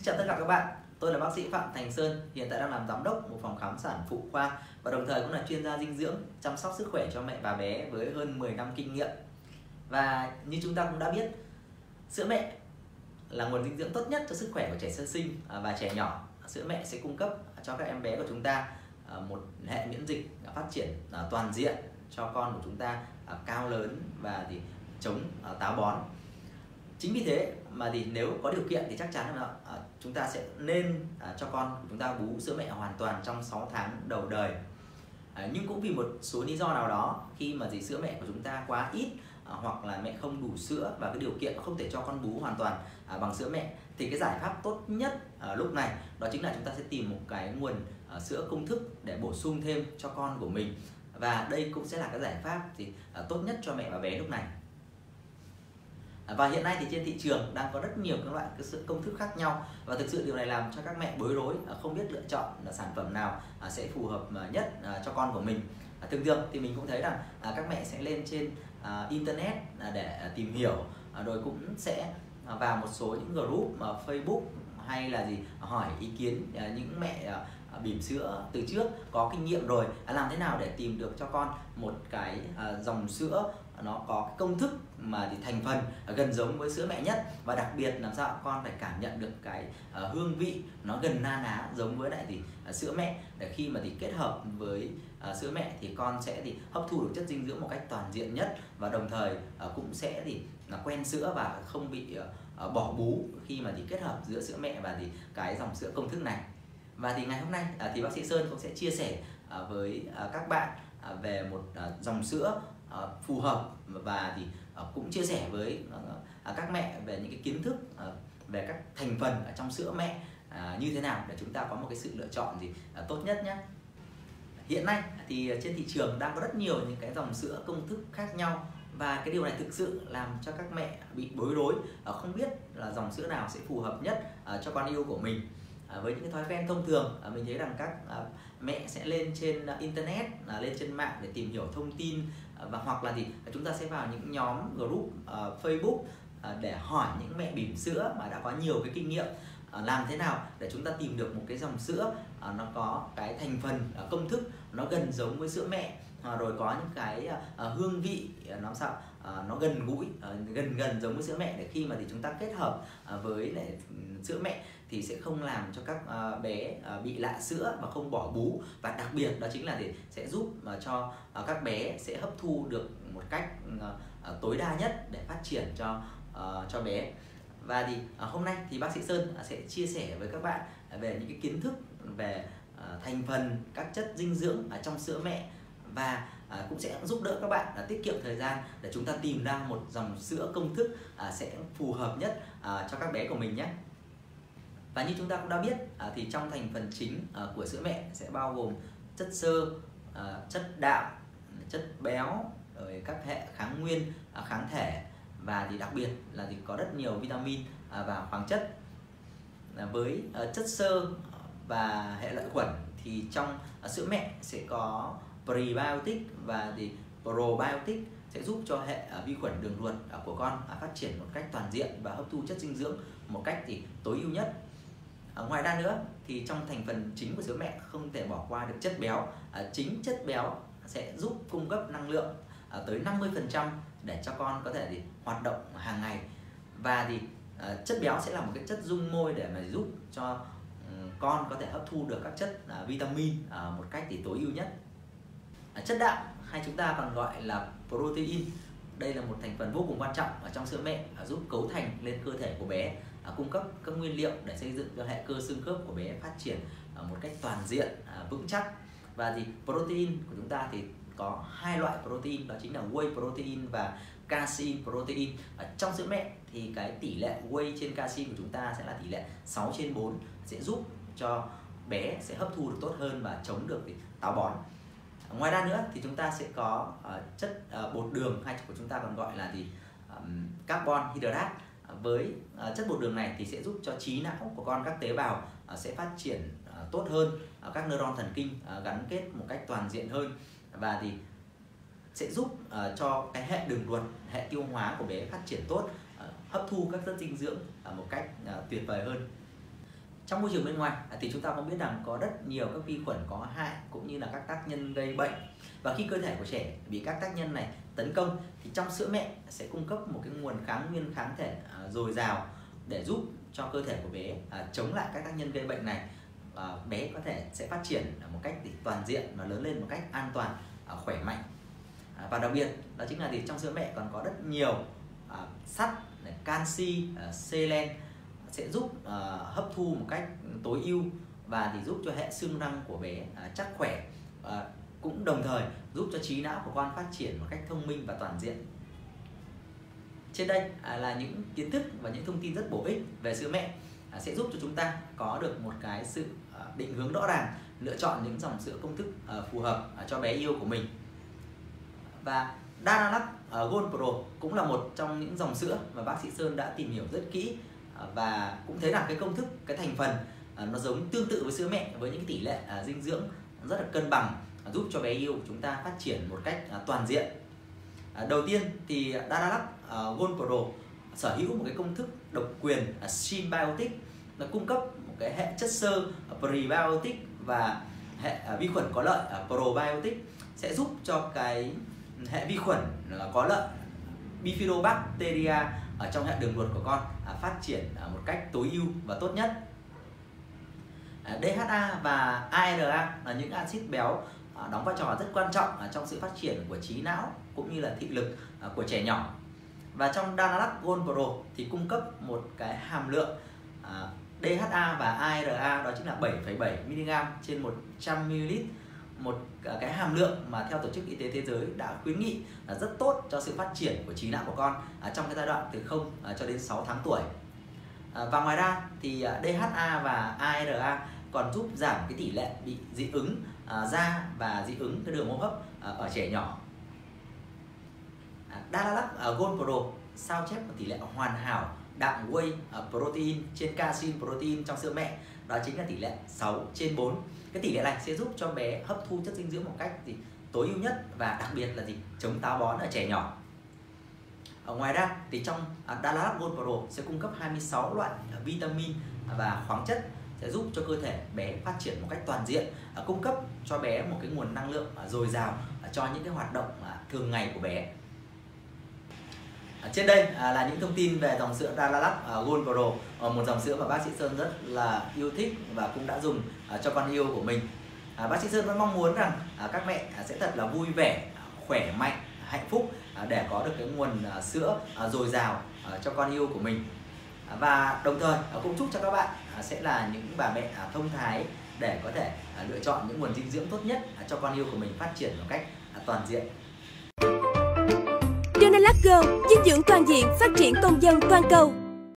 Xin chào tất cả các bạn, tôi là bác sĩ Phạm Thành Sơn, hiện tại đang làm giám đốc một phòng khám sản phụ khoa và đồng thời cũng là chuyên gia dinh dưỡng chăm sóc sức khỏe cho mẹ và bé với hơn 10 năm kinh nghiệm. Và như chúng ta cũng đã biết, sữa mẹ là nguồn dinh dưỡng tốt nhất cho sức khỏe của trẻ sơ sinh à, và trẻ nhỏ. Sữa mẹ sẽ cung cấp cho các em bé của chúng ta à, một hệ miễn dịch phát triển à, toàn diện cho con của chúng ta cao lớn và thì chống táo bón chính vì thế mà thì nếu có điều kiện thì chắc chắn là à, chúng ta sẽ nên à, cho con chúng ta bú sữa mẹ hoàn toàn trong 6 tháng đầu đời. À, nhưng cũng vì một số lý do nào đó khi mà gì sữa mẹ của chúng ta quá ít à, hoặc là mẹ không đủ sữa và cái điều kiện không thể cho con bú hoàn toàn à, bằng sữa mẹ thì cái giải pháp tốt nhất à, lúc này đó chính là chúng ta sẽ tìm một cái nguồn sữa công thức để bổ sung thêm cho con của mình. Và đây cũng sẽ là cái giải pháp thì tốt nhất cho mẹ và bé lúc này và hiện nay thì trên thị trường đang có rất nhiều các loại cái sự công thức khác nhau. Và thực sự điều này làm cho các mẹ bối rối à, không biết lựa chọn là sản phẩm nào à, sẽ phù hợp à, nhất cho con của mình. Thường thường thì mình cũng thấy rằng các mẹ sẽ lên trên internet để tìm hiểu rồi cũng sẽ vào một số những group Facebook hay là gì hỏi ý kiến những mẹ bỉm sữa từ trước có kinh nghiệm rồi làm thế nào để tìm được cho con một cái dòng sữa nó có công thức mà thì thành phần gần giống với sữa mẹ nhất. Và đặc biệt làm sao con phải cảm nhận được cái uh, hương vị nó gần na ná giống với lại thì uh, sữa mẹ. Để khi mà thì kết hợp với uh, sữa mẹ thì con sẽ thì hấp thu được chất dinh dưỡng một cách toàn diện nhất. Và đồng thời uh, cũng sẽ thì là quen sữa và không bị uh, bỏ bú khi mà thì kết hợp giữa sữa mẹ và thì cái dòng sữa công thức này. Và thì ngày hôm nay uh, thì bác sĩ Sơn cũng sẽ chia sẻ uh, với uh, các bạn về một dòng sữa uh, phù hợp. Và thì uh, cũng chia sẻ với uh, các mẹ về những cái kiến thức uh, về các thành phần ở trong sữa mẹ uh, như thế nào để chúng ta có một cái sự lựa chọn gì uh, tốt nhất nhé hiện nay thì trên thị trường đang có rất nhiều những cái dòng sữa công thức khác nhau và cái điều này thực sự làm cho các mẹ bị bối rối không biết là dòng sữa nào sẽ phù hợp nhất cho con yêu của mình. Với những cái thói quen thông thường mình thấy rằng các mẹ sẽ lên trên internet lên trên mạng để tìm hiểu thông tin Ờ, và hoặc là gì chúng ta sẽ vào những nhóm group uh, Facebook uh, để hỏi những mẹ bỉm sữa mà đã có nhiều cái kinh nghiệm. Uh, làm thế nào để chúng ta tìm được một cái dòng sữa uh, nó có cái thành phần uh, công thức nó gần giống với sữa mẹ uh, rồi có những cái uh, hương vị uh, nó sao uh, nó gần gũi uh, gần gần giống với sữa mẹ. Để khi mà thì chúng ta kết hợp uh, với lại ừ, sữa mẹ thì sẽ không làm cho các uh, bé uh, bị lạ sữa và không bỏ bú. Và đặc biệt đó chính là để sẽ giúp mà cho uh, các bé sẽ hấp thu được một cách uh, tối đa nhất để phát triển cho uh, cho bé. Và thì uh, hôm nay thì bác sĩ Sơn sẽ chia sẻ với các bạn về những cái kiến thức về uh, thành phần các chất dinh dưỡng ở trong sữa mẹ và à, cũng sẽ giúp đỡ các bạn à, tiết kiệm thời gian để chúng ta tìm ra một dòng sữa công thức à, sẽ phù hợp nhất à, cho các bé của mình nhé. Và như chúng ta cũng đã biết à, thì trong thành phần chính à, của sữa mẹ sẽ bao gồm chất xơ à, chất đạm chất béo rồi các hệ kháng nguyên à, kháng thể và thì đặc biệt là thì có rất nhiều vitamin à, và khoáng chất. À, với à, chất xơ và hệ lợi khuẩn thì trong à, sữa mẹ sẽ có prebiotic và thì probiotic sẽ giúp cho hệ uh, vi khuẩn đường ruột uh, của con uh, phát triển một cách toàn diện và hấp thu chất dinh dưỡng một cách thì tối ưu nhất. À, ngoài ra nữa thì trong thành phần chính của sữa mẹ không thể bỏ qua được chất béo. Chính chất béo sẽ giúp cung cấp năng lượng à, tới 50% để cho con có thể thì hoạt động hàng ngày. Và thì chất béo sẽ là một cái chất dung môi để mà giúp cho ừ, con có thể hấp thu được các chất vitamin một cách thì tối ưu nhất. À, chất đạm hay chúng ta còn gọi là protein. Đây là một thành phần vô cùng quan trọng ở trong sữa mẹ giúp cấu thành lên cơ thể của bé à, cung cấp các nguyên liệu để xây dựng cho hệ cơ xương khớp của bé phát triển à, một cách toàn diện vững chắc. Và thì protein của chúng ta thì có hai loại protein, đó chính là whey protein và casein protein. Ở trong sữa mẹ thì cái tỷ lệ whey trên casein của chúng ta sẽ là tỷ lệ 6 trên 4 sẽ giúp cho bé sẽ hấp thu được tốt hơn và chống được táo bón ngoài ra nữa thì chúng ta sẽ có uh, chất uh, bột đường hay của chúng ta còn gọi là gì? Um, carbon hydrate. Ờ, với uh, chất bột đường này thì sẽ giúp cho trí não của con các tế bào uh, sẽ phát triển uh, tốt hơn. Uh, các neuron thần kinh uh, gắn kết một cách toàn diện hơn. Và thì sẽ giúp uh, cho cái hệ đường ruột hệ tiêu hóa của bé phát triển tốt uh, hấp thu các chất dinh dưỡng uh, một cách uh, tuyệt vời hơn trong môi trường bên ngoài à, thì chúng ta cũng biết rằng có rất nhiều các vi khuẩn có hại cũng như là các tác nhân gây bệnh. Và khi cơ thể của trẻ bị các tác nhân này tấn công, thì trong sữa mẹ sẽ cung cấp một cái nguồn kháng nguyên kháng thể à, dồi dào để giúp cho cơ thể của bé à, chống lại các tác nhân gây bệnh này. Và bé có thể sẽ phát triển một cách toàn diện và lớn lên một cách an toàn khỏe mạnh. Và đặc biệt đó chính là thì trong sữa mẹ còn có rất nhiều sắt canxi selen sẽ giúp uh, hấp thu một cách tối ưu và thì giúp cho hệ xương răng của bé uh, chắc khỏe uh, cũng đồng thời giúp cho trí não của con phát triển một cách thông minh và toàn diện. Trên đây à, là những kiến thức và những thông tin rất bổ ích về sữa mẹ à, sẽ giúp cho chúng ta có được một cái sự à, định hướng rõ ràng lựa chọn những dòng sữa công thức à, phù hợp à, cho bé yêu của mình. Và Danalac Gold Pro cũng là một trong những dòng sữa mà bác sĩ Sơn đã tìm hiểu rất kỹ Ờ, và cũng thấy rằng cái công thức, cái thành phần ờ, nó giống tương tự với sữa mẹ với những tỷ lệ ờ, dinh dưỡng rất là cân bằng giúp cho bé yêu của chúng ta phát triển một cách toàn diện. Đầu tiên thì Danalac Gold Pro sở hữu một cái công thức độc quyền Symbiotic, nó cung cấp một cái hệ chất xơ prebiotic và hệ vi khuẩn có lợi probiotic sẽ giúp cho cái ừ, hệ vi khuẩn có lợi. Bifidobacteria ở trong hệ đường ruột của con à, phát triển à, một cách tối ưu và tốt nhất. À, DHA và ARA là những axit béo đóng vai trò rất quan trọng trong sự phát triển của trí não cũng như là thị lực của trẻ nhỏ. Và trong Danalac Gold Pro thì cung cấp một cái hàm lượng DHA và ARA đó chính là 7,7 mg trên 100 ml một à, cái hàm lượng mà theo tổ chức y tế thế giới đã khuyến nghị là rất tốt cho sự phát triển của trí não của con à, trong cái giai đoạn từ 0 à, cho đến 6 tháng tuổi. Và ngoài ra thì DHA và ARA e còn giúp giảm cái tỷ lệ bị dị ứng da và dị ứng cái đường hô hấp ở trẻ nhỏ. Dalalac Gold Pro sao chép một tỷ lệ hoàn hảo đạm whey protein trên casein protein trong sữa mẹ, đó chính là tỷ lệ 6 trên 4 cái tỷ lệ này sẽ giúp cho bé hấp thu chất dinh dưỡng một cách gì tối ưu nhất và đặc biệt là gì? Chống táo bón ở trẻ nhỏ. Ở ngoài ra thì trong uh, Dallas Gold Pro sẽ cung cấp 26 loại à, vitamin và khoáng chất sẽ giúp cho cơ thể bé phát triển một cách toàn diện à, cung cấp cho bé một cái nguồn năng lượng dồi dào cho những cái hoạt động thường ngày của bé trên đây à, là những thông tin về dòng sữa Dalalac à, Gold Pro. Ờ, một dòng sữa mà bác sĩ Sơn rất là yêu thích và cũng đã dùng à, cho con yêu của mình. Bác sĩ Sơn vẫn mong muốn rằng các mẹ sẽ thật là vui vẻ khỏe mạnh hạnh phúc để có được cái nguồn sữa dồi dào cho con yêu của mình. Và đồng thời cũng chúc cho các bạn sẽ là những bà mẹ thông thái để có thể lựa chọn những nguồn dinh dưỡng tốt nhất cho con yêu của mình phát triển một cách toàn diện. Donalac Go, dinh dưỡng toàn diện, phát triển công dân toàn cầu.